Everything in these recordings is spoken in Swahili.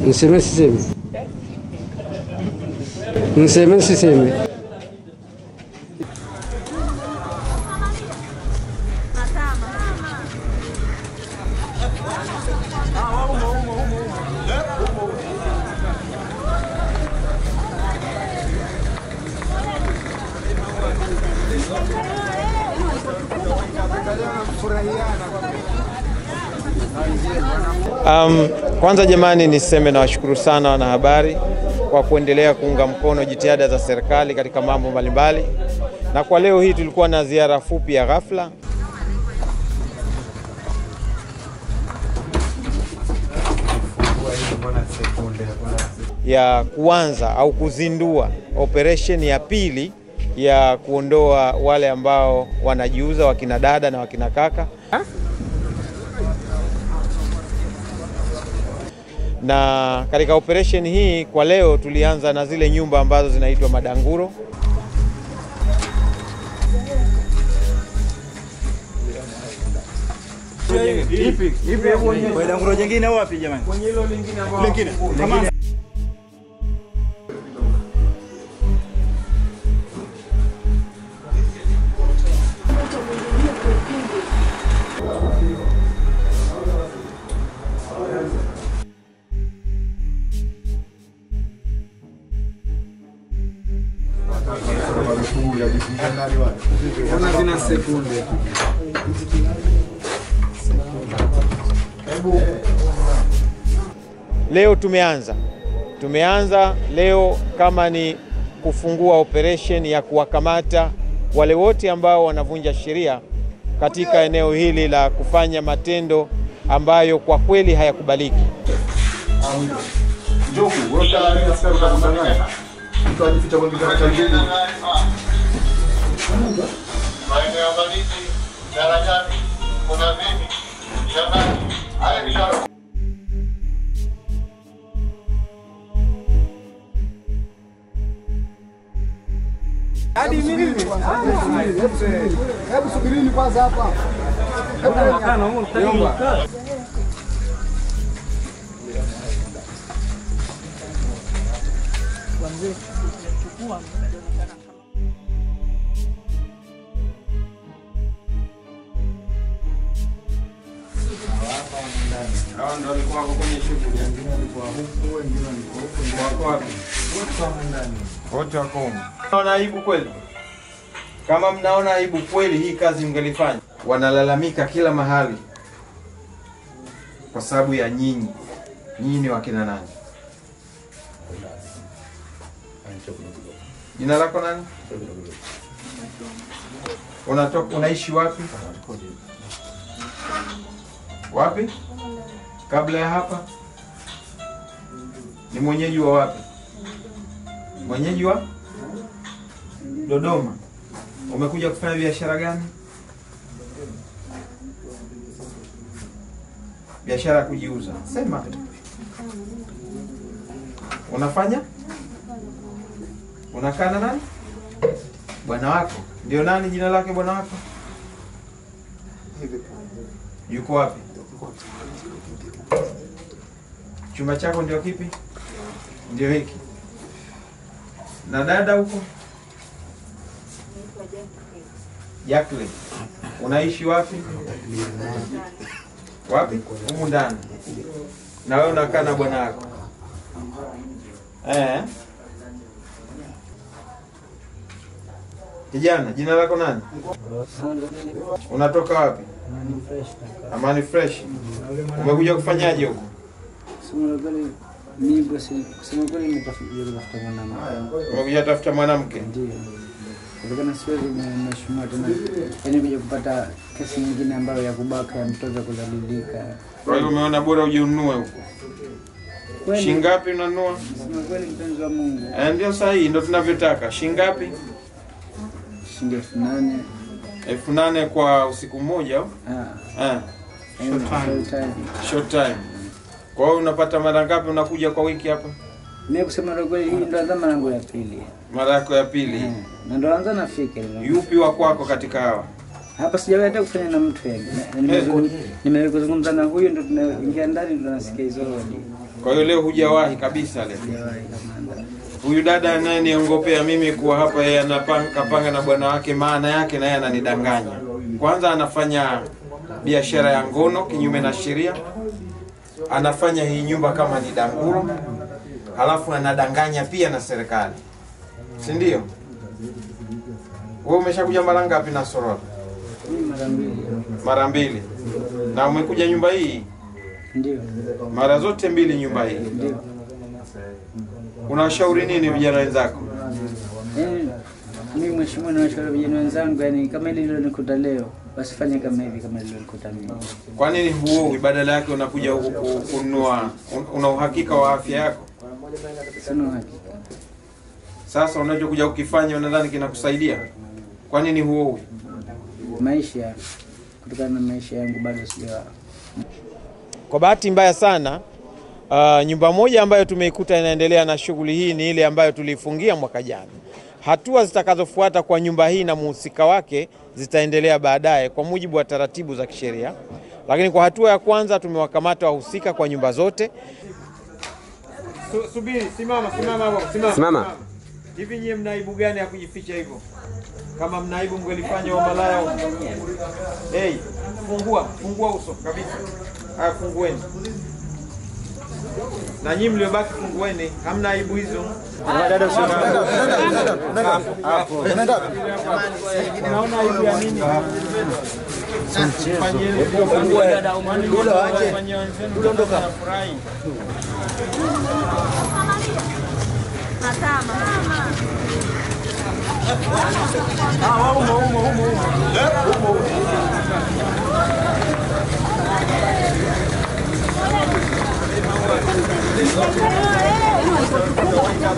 Niseme siseme? Niseme siseme? Um, kwanza jamani, niseme nawashukuru sana wanahabari kwa kuendelea kuunga mkono jitihada za serikali katika mambo mbalimbali, na kwa leo hii tulikuwa na ziara fupi ya ghafla. Ya kuanza au kuzindua operesheni ya pili ya kuondoa wale ambao wanajiuza wakina dada na wakina kaka na katika operation hii kwa leo tulianza na zile nyumba ambazo zinaitwa madanguro. Ipi? Ipi? Madanguro jingine wapi jamani? Kwenye hilo lingine ambao lingine. Leo tumeanza. Tumeanza leo kama ni kufungua operation ya kuwakamata wale wote ambao wanavunja sheria katika eneo hili la kufanya matendo ambayo kwa kweli hayakubaliki. Kwanza hapa. Hao ndio walikuwa wako kwenye shughuli, wengine walikuwa huku, wengine walikuwa huku. Wako wapi? Wote wako ndani. Wote wako humu. Mnaona aibu kweli? Kama mnaona aibu kweli, hii kazi mngelifanya. Wanalalamika kila mahali kwa sababu ya nyinyi. Nyinyi ni wakina nani? Jina lako nani? Unatoka, unaishi wapi? Wapi? Kabla ya hapa ni mwenyeji wa wapi? Mwenyeji wa Dodoma. Umekuja kufanya biashara gani? Biashara ya kujiuza. Sema. Unafanya? Unakaa na nani? Bwana wako. Ndio nani jina lake bwana wako? Yuko wapi? Chumba chako ndio kipi? Ndio hiki. Na dada huko? Jacqueline. Unaishi wapi? Wapi? Humu ndani. Na wewe unakaa na bwana wako? Eh. Kijana, jina lako nani? Unatoka wapi? Amani Fresh. Umekuja kufanyaje huko? Umekuja tafuta mwanamke? Ndio. Kutokana siwezi mheshimiwa tena, yaani kuja kupata kesi nyingine ambayo ya kubaka ya mtoto kudhalilika. Kwa hiyo umeona bora ujinunue huko. Shingapi unanua? kusema kweli, mpenzi wa Mungu, Eh, ndio sahihi, ndio tunavyotaka. Shingapi? shilingi elfu nane elfu nane kwa usiku mmoja? Ah, Eh, short time. short time. Kwa hiyo unapata mara ngapi unakuja kwa wiki hapa? Mimi kusema kweli, hii ndo adhama yangu ya pili Mara yako ya pili. Eh, na ndo anza nafika fikiri Yupi wa kwako katika hawa? hapa sijawahi hata kufanya na mtu yeye nimezungumza Nimekuzungumza na huyu ndo tunaingia ndani ndo nasikia hizo hodi. Kwa hiyo leo hujawahi kabisa leo. Huyu dada anayeniongopea mimi kuwa hapa yeye anapanga na bwana wake, maana yake na yeye ananidanganya. Kwanza anafanya biashara ya ngono kinyume na sheria, anafanya hii nyumba kama ni danguro, halafu anadanganya pia na serikali, si ndio? Wewe umeshakuja mara ngapi na Sorora? Mara mbili. Mara mbili, na umekuja nyumba hii Ndio. mara zote mbili, nyumba hii. Ndio. Unawashauri nini vijana wenzako? Yaani mimi mheshimiwa nawashauri vijana wenzangu yani kama ile ilionikuta leo wasifanye kama hivi kama ilionikuta mimi. Kwa nini huo badala yake unakuja huku kununua? Una uhakika wa afya yako? Sina uhakika. Sasa unachokuja kukifanya unadhani kinakusaidia? Kwa nini huowi? Maisha kutokana na maisha yangu bado sijawa Kwa bahati mbaya sana uh, nyumba moja ambayo tumeikuta inaendelea na shughuli hii ni ile ambayo tuliifungia mwaka jana. Hatua zitakazofuata kwa nyumba hii na muhusika wake zitaendelea baadaye kwa mujibu wa taratibu za kisheria, lakini kwa hatua ya kwanza tumewakamata wahusika kwa nyumba zote. Su, subiri, simama, simama hapo, simama. Simama. Hivi nyie mna aibu gani ya kujificha hivyo? Kama mna aibu mngelifanya wamalaya Hey, fungua, fungua uso kabisa. Haya, fungueni. Na nyinyi mliobaki fungueni, hamna aibu hizo. Unaona aibu ya nini? Dada, umani dada. Ondoka. Tama. Ah, uma, uma, uma, uma. É? Uma, uma.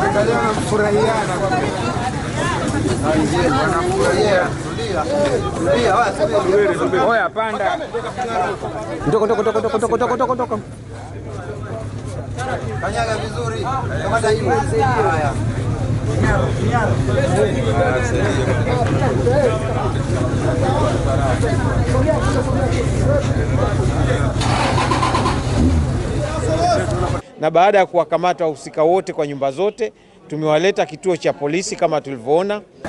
Angalia anamfurahia, anamfurahia. Tulia, tulia basi. Oya, panda. Ndoko. Ndoko. na baada ya kuwakamata wahusika wote kwa nyumba zote tumewaleta kituo cha polisi kama tulivyoona. Ah,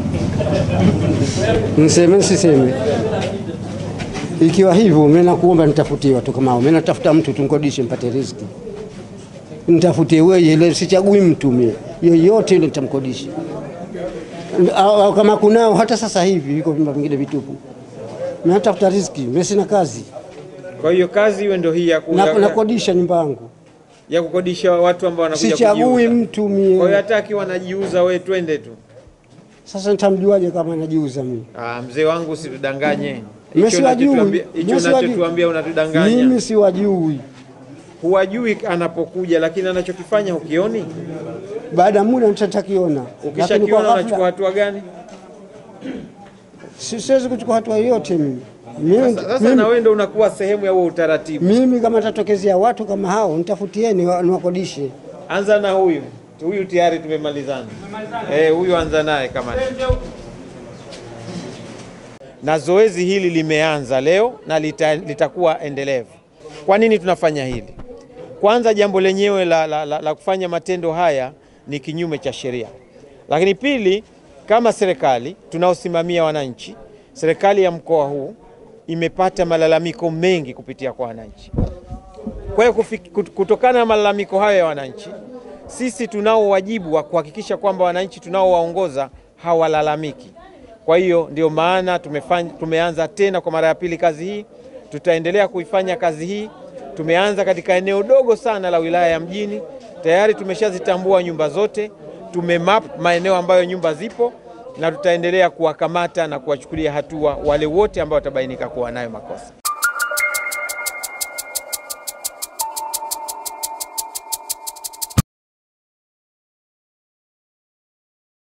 Niseme nsiseme? Ikiwa hivyo, mimi nakuomba nitafutie watu kama hao. Mimi natafuta mtu tunkodishe, mpate riziki, nitafutie wewe, ile sichagui mtu mimi, yoyote ile nitamkodisha. Au- Kama kunao hata sasa hivi viko vyumba vingine vitupu, mimi natafuta riziki, mimi sina kazi, Kwa hiyo kazi hiyo ndio hii ya, Na- nakodisha nyumba yangu, ya kukodisha watu ambao wanakuja kujiuza. sichagui mtu mimi. Kwa hiyo hata akiwa anajiuza, wewe twende tu. Sasa nitamjuaje kama najiuza mimi? Ah, mzee wangu usitudanganye. Mimi Hicho siwajui. unachotuambia- hicho unachotuambia unatudanganya. Mimi siwajui. Huwajui anapokuja, lakini anachokifanya ukioni? baada ya muda nitatakiona, Ukishakiona unachukua hatua gani? si- siwezi kuchukua hatua yoyote mimi. Mimi, Sasa na wewe ndio unakuwa sehemu ya huo utaratibu. mimi kama tatokezea watu kama hao nitafutieni niwakodishe. Anza na huyu huyu, tayari tumemalizana. Eh, huyu anza naye kama na zoezi hili limeanza leo na lita, litakuwa endelevu. Kwa nini tunafanya hili? Kwanza, jambo lenyewe la, la, la, la kufanya matendo haya ni kinyume cha sheria, lakini pili, kama serikali tunaosimamia wananchi, serikali ya mkoa huu imepata malalamiko mengi kupitia kwa wananchi. Kwa hiyo kutokana na malalamiko hayo ya wananchi, sisi tunao wajibu wa kuhakikisha kwamba wananchi tunaowaongoza hawalalamiki. Kwa hiyo ndio maana tumefanya, tumeanza tena kwa mara ya pili kazi hii. Tutaendelea kuifanya kazi hii. Tumeanza katika eneo dogo sana la wilaya ya mjini, tayari tumeshazitambua nyumba zote, tumemap maeneo ambayo nyumba zipo, na tutaendelea kuwakamata na kuwachukulia hatua wale wote ambao watabainika kuwa nayo makosa.